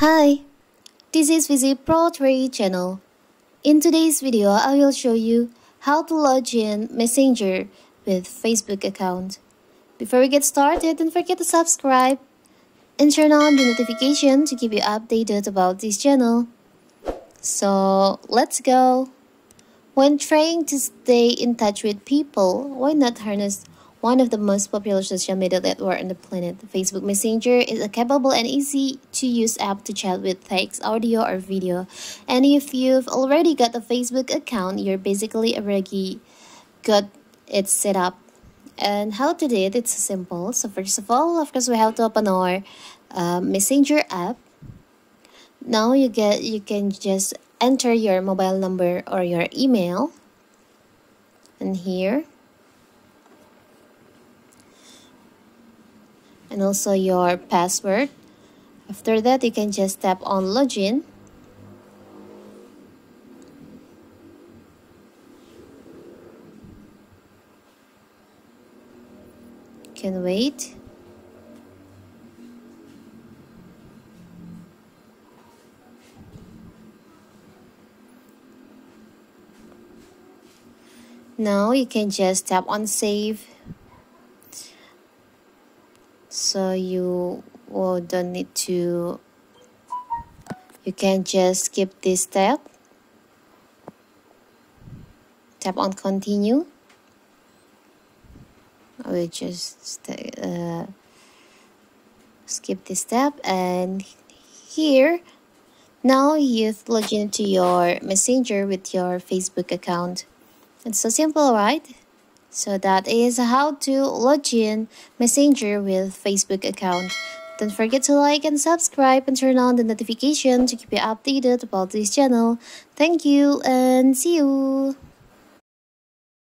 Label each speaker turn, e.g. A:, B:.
A: Hi, this is V.Z Pro 3 channel. In today's video, I will show you how to log in Messenger with Facebook account. Before we get started, don't forget to subscribe and turn on the notification to keep you updated about this channel. So, let's go! When trying to stay in touch with people, why not harness one of the most popular social media network on the planet, Facebook Messenger is a capable and easy to use app to chat with text, audio, or video. And if you've already got a Facebook account, you're basically already got it set up. And how to do it? It's simple. So first of all, of course, we have to open our uh, Messenger app. Now you get you can just enter your mobile number or your email. And here and also your password. After that, you can just tap on login. can wait. Now you can just tap on save so you will don't need to you can just skip this step. Tap on continue. I will just uh, skip this step and here now you've logged into your messenger with your Facebook account. It's so simple right so that is how to log in Messenger with Facebook account. Don't forget to like and subscribe and turn on the notification to keep you updated about this channel. Thank you and see you!